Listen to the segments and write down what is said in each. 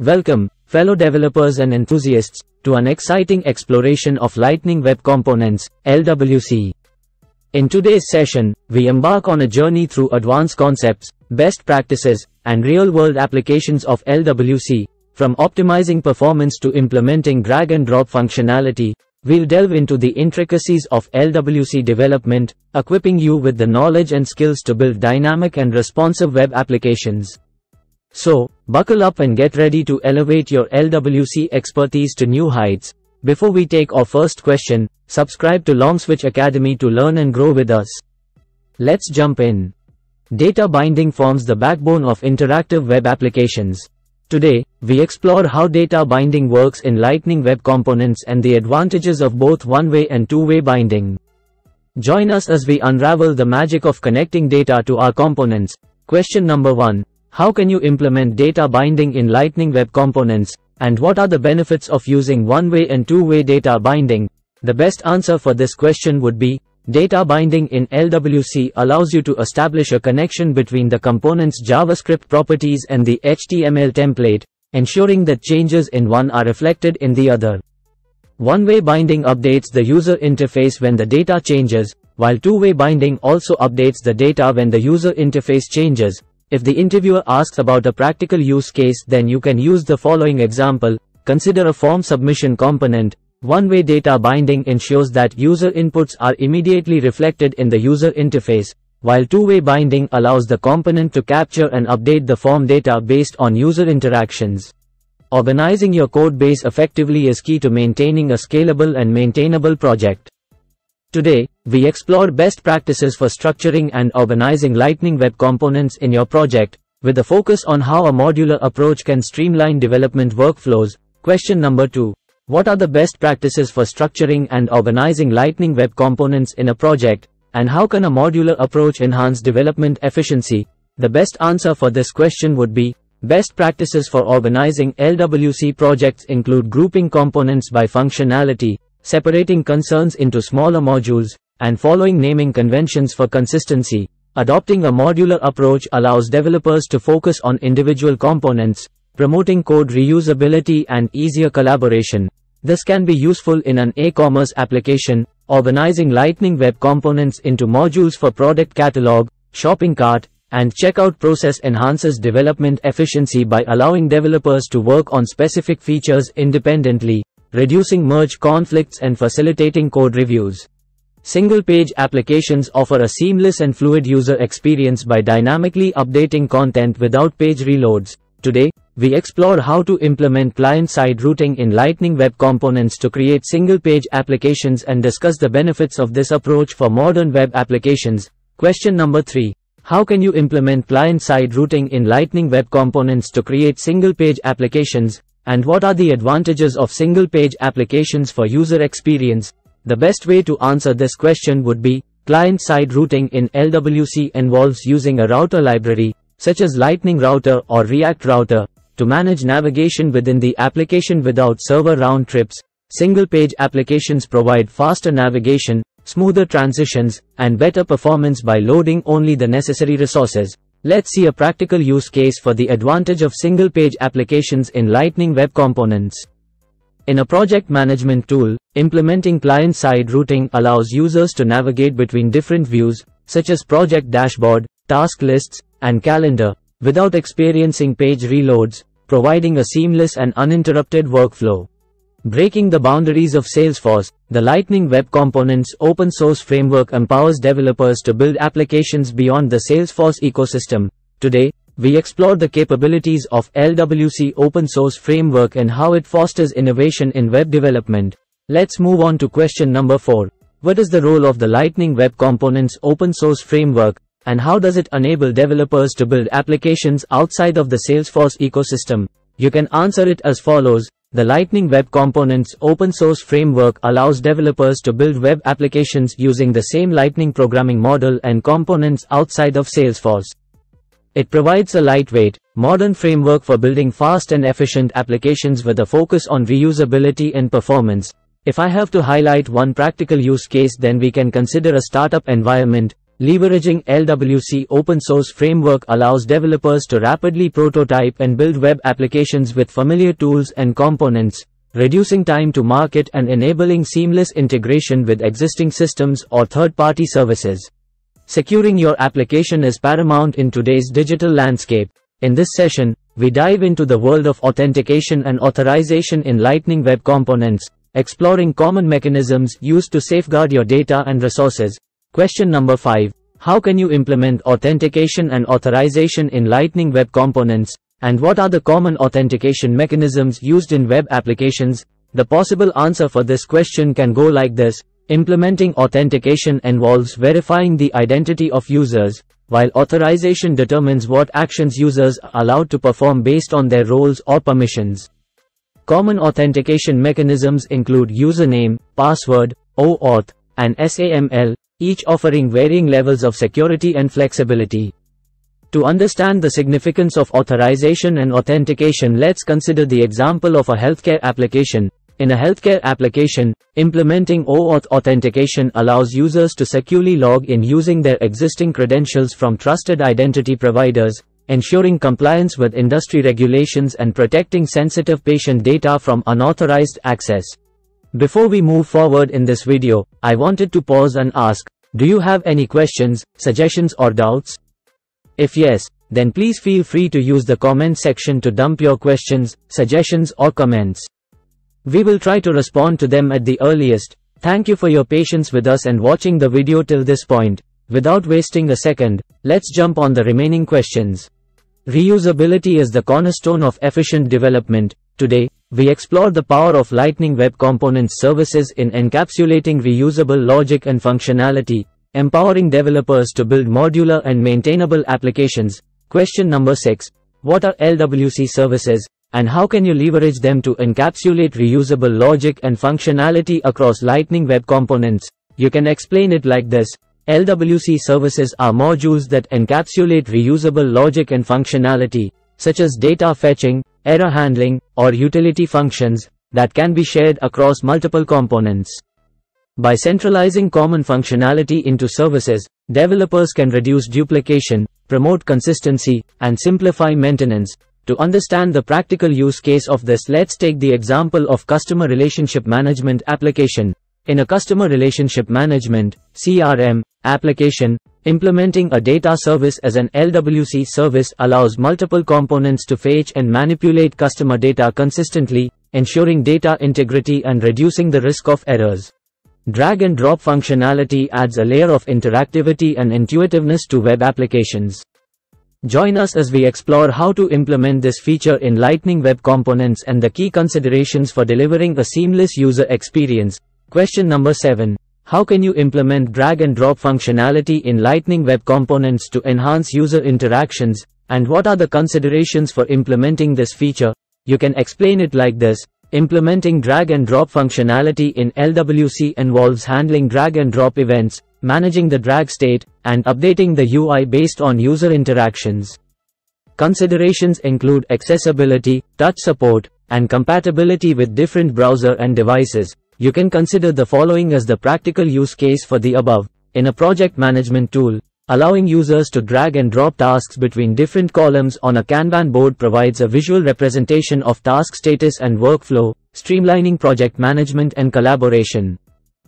Welcome, fellow developers and enthusiasts, to an exciting exploration of Lightning Web Components, LWC. In today's session, we embark on a journey through advanced concepts, best practices, and real-world applications of LWC. From optimizing performance to implementing drag-and-drop functionality, we'll delve into the intricacies of LWC development, equipping you with the knowledge and skills to build dynamic and responsive web applications. So, buckle up and get ready to elevate your LWC expertise to new heights. Before we take our first question, subscribe to LongSwitch Academy to learn and grow with us. Let's jump in. Data binding forms the backbone of interactive web applications. Today, we explore how data binding works in Lightning Web Components and the advantages of both one-way and two-way binding. Join us as we unravel the magic of connecting data to our components. Question number 1. How can you implement data binding in Lightning Web Components, and what are the benefits of using one-way and two-way data binding? The best answer for this question would be, data binding in LWC allows you to establish a connection between the component's JavaScript properties and the HTML template, ensuring that changes in one are reflected in the other. One-way binding updates the user interface when the data changes, while two-way binding also updates the data when the user interface changes, if the interviewer asks about a practical use case then you can use the following example, consider a form submission component. One-way data binding ensures that user inputs are immediately reflected in the user interface, while two-way binding allows the component to capture and update the form data based on user interactions. Organizing your code base effectively is key to maintaining a scalable and maintainable project. Today, we explore best practices for structuring and organizing Lightning Web components in your project, with a focus on how a modular approach can streamline development workflows. Question number 2. What are the best practices for structuring and organizing Lightning Web components in a project, and how can a modular approach enhance development efficiency? The best answer for this question would be, Best practices for organizing LWC projects include grouping components by functionality, separating concerns into smaller modules, and following naming conventions for consistency. Adopting a modular approach allows developers to focus on individual components, promoting code reusability and easier collaboration. This can be useful in an e-commerce application, organizing Lightning Web components into modules for product catalog, shopping cart, and checkout process enhances development efficiency by allowing developers to work on specific features independently, reducing merge conflicts and facilitating code reviews. Single-page applications offer a seamless and fluid user experience by dynamically updating content without page reloads. Today, we explore how to implement client-side routing in Lightning Web Components to create single-page applications and discuss the benefits of this approach for modern web applications. Question number 3. How can you implement client-side routing in Lightning Web Components to create single-page applications? And what are the advantages of single-page applications for user experience? The best way to answer this question would be, client-side routing in LWC involves using a router library, such as Lightning Router or React Router, to manage navigation within the application without server round trips. Single-page applications provide faster navigation, smoother transitions, and better performance by loading only the necessary resources. Let's see a practical use case for the advantage of single-page applications in Lightning Web Components. In a project management tool, implementing client-side routing allows users to navigate between different views, such as project dashboard, task lists, and calendar, without experiencing page reloads, providing a seamless and uninterrupted workflow. Breaking the boundaries of Salesforce, the Lightning Web Components open source framework empowers developers to build applications beyond the Salesforce ecosystem. Today, we explore the capabilities of LWC open source framework and how it fosters innovation in web development. Let's move on to question number 4. What is the role of the Lightning Web Components open source framework, and how does it enable developers to build applications outside of the Salesforce ecosystem? You can answer it as follows. The Lightning Web Components open source framework allows developers to build web applications using the same Lightning programming model and components outside of Salesforce. It provides a lightweight, modern framework for building fast and efficient applications with a focus on reusability and performance. If I have to highlight one practical use case then we can consider a startup environment, Leveraging LWC open source framework allows developers to rapidly prototype and build web applications with familiar tools and components, reducing time to market and enabling seamless integration with existing systems or third-party services. Securing your application is paramount in today's digital landscape. In this session, we dive into the world of authentication and authorization in Lightning Web Components, exploring common mechanisms used to safeguard your data and resources. Question number 5. How can you implement authentication and authorization in Lightning Web Components, and what are the common authentication mechanisms used in web applications? The possible answer for this question can go like this. Implementing authentication involves verifying the identity of users, while authorization determines what actions users are allowed to perform based on their roles or permissions. Common authentication mechanisms include username, password, OAuth, and SAML, each offering varying levels of security and flexibility. To understand the significance of authorization and authentication let's consider the example of a healthcare application. In a healthcare application, implementing OAuth authentication allows users to securely log in using their existing credentials from trusted identity providers, ensuring compliance with industry regulations and protecting sensitive patient data from unauthorized access. Before we move forward in this video, I wanted to pause and ask, do you have any questions, suggestions or doubts? If yes, then please feel free to use the comment section to dump your questions, suggestions or comments. We will try to respond to them at the earliest. Thank you for your patience with us and watching the video till this point. Without wasting a second, let's jump on the remaining questions. Reusability is the cornerstone of efficient development. Today, we explore the power of Lightning Web Components services in encapsulating reusable logic and functionality, empowering developers to build modular and maintainable applications. Question number 6. What are LWC services? And how can you leverage them to encapsulate reusable logic and functionality across Lightning Web Components? You can explain it like this. LWC services are modules that encapsulate reusable logic and functionality, such as data fetching, error handling, or utility functions, that can be shared across multiple components. By centralizing common functionality into services, developers can reduce duplication, promote consistency, and simplify maintenance, to understand the practical use case of this let's take the example of Customer Relationship Management application. In a Customer Relationship Management CRM, application, implementing a data service as an LWC service allows multiple components to fetch and manipulate customer data consistently, ensuring data integrity and reducing the risk of errors. Drag and drop functionality adds a layer of interactivity and intuitiveness to web applications. Join us as we explore how to implement this feature in Lightning Web Components and the key considerations for delivering a seamless user experience. Question number 7. How can you implement drag and drop functionality in Lightning Web Components to enhance user interactions, and what are the considerations for implementing this feature? You can explain it like this. Implementing drag and drop functionality in LWC involves handling drag and drop events, managing the drag state, and updating the UI based on user interactions. Considerations include accessibility, touch support, and compatibility with different browser and devices. You can consider the following as the practical use case for the above. In a project management tool, allowing users to drag and drop tasks between different columns on a Kanban board provides a visual representation of task status and workflow, streamlining project management and collaboration.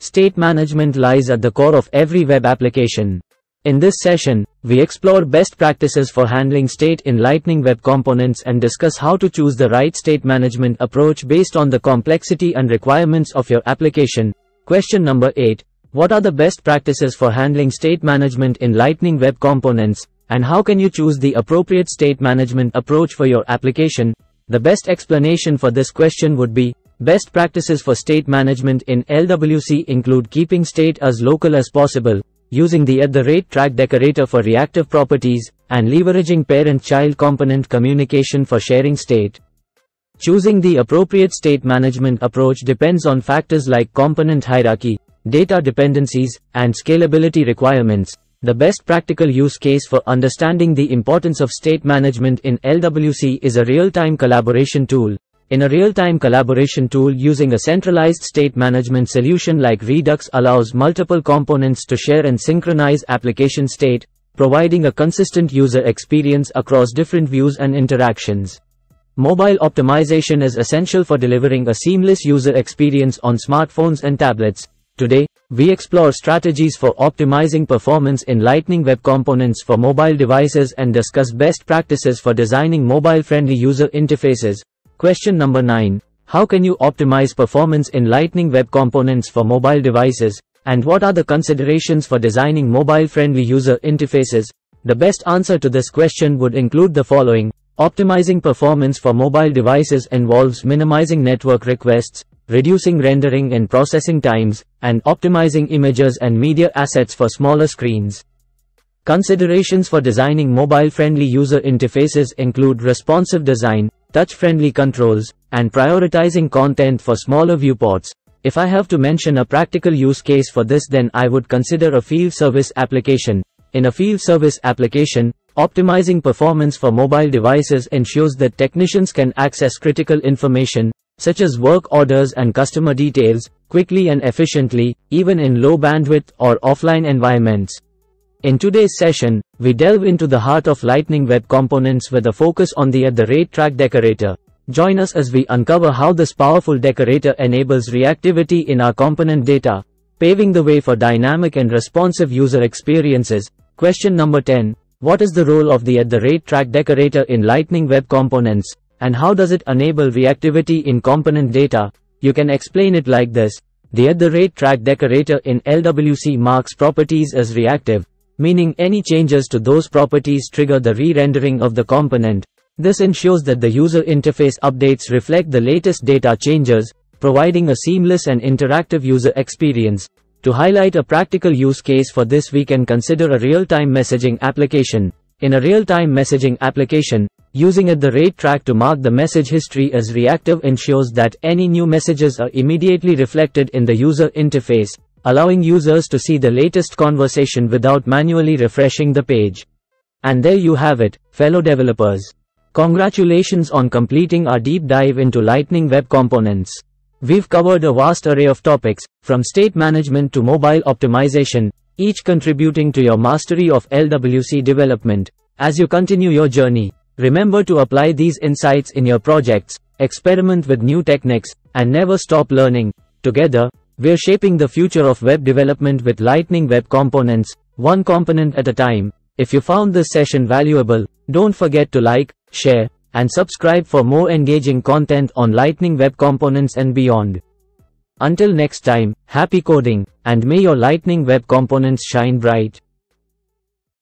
State management lies at the core of every web application. In this session, we explore best practices for handling state in Lightning Web Components and discuss how to choose the right state management approach based on the complexity and requirements of your application. Question number 8. What are the best practices for handling state management in Lightning Web Components, and how can you choose the appropriate state management approach for your application? The best explanation for this question would be, Best practices for state management in LWC include keeping state as local as possible, using the at the rate track decorator for reactive properties, and leveraging parent-child component communication for sharing state. Choosing the appropriate state management approach depends on factors like component hierarchy, data dependencies, and scalability requirements. The best practical use case for understanding the importance of state management in LWC is a real-time collaboration tool. In a real-time collaboration tool using a centralized state management solution like Redux allows multiple components to share and synchronize application state, providing a consistent user experience across different views and interactions. Mobile optimization is essential for delivering a seamless user experience on smartphones and tablets. Today, we explore strategies for optimizing performance in Lightning Web Components for mobile devices and discuss best practices for designing mobile-friendly user interfaces. Question number 9. How can you optimize performance in Lightning Web Components for mobile devices? And what are the considerations for designing mobile-friendly user interfaces? The best answer to this question would include the following. Optimizing performance for mobile devices involves minimizing network requests, reducing rendering and processing times, and optimizing images and media assets for smaller screens. Considerations for designing mobile-friendly user interfaces include responsive design, touch-friendly controls, and prioritizing content for smaller viewports. If I have to mention a practical use case for this then I would consider a field service application. In a field service application, Optimizing performance for mobile devices ensures that technicians can access critical information, such as work orders and customer details, quickly and efficiently, even in low bandwidth or offline environments. In today's session, we delve into the heart of Lightning Web Components with a focus on the at the rate track decorator. Join us as we uncover how this powerful decorator enables reactivity in our component data, paving the way for dynamic and responsive user experiences. Question number 10. What is the role of the at the rate track decorator in Lightning Web Components, and how does it enable reactivity in component data? You can explain it like this. The at the rate track decorator in LWC marks properties as reactive, meaning any changes to those properties trigger the re-rendering of the component. This ensures that the user interface updates reflect the latest data changes, providing a seamless and interactive user experience. To highlight a practical use case for this we can consider a real-time messaging application. In a real-time messaging application, using at the rate track to mark the message history as reactive ensures that any new messages are immediately reflected in the user interface, allowing users to see the latest conversation without manually refreshing the page. And there you have it, fellow developers. Congratulations on completing our deep dive into Lightning Web Components. We've covered a vast array of topics, from state management to mobile optimization, each contributing to your mastery of LWC development. As you continue your journey, remember to apply these insights in your projects, experiment with new techniques, and never stop learning. Together, we're shaping the future of web development with Lightning Web Components, one component at a time. If you found this session valuable, don't forget to like, share, and subscribe for more engaging content on Lightning Web Components and beyond. Until next time, happy coding, and may your Lightning Web Components shine bright.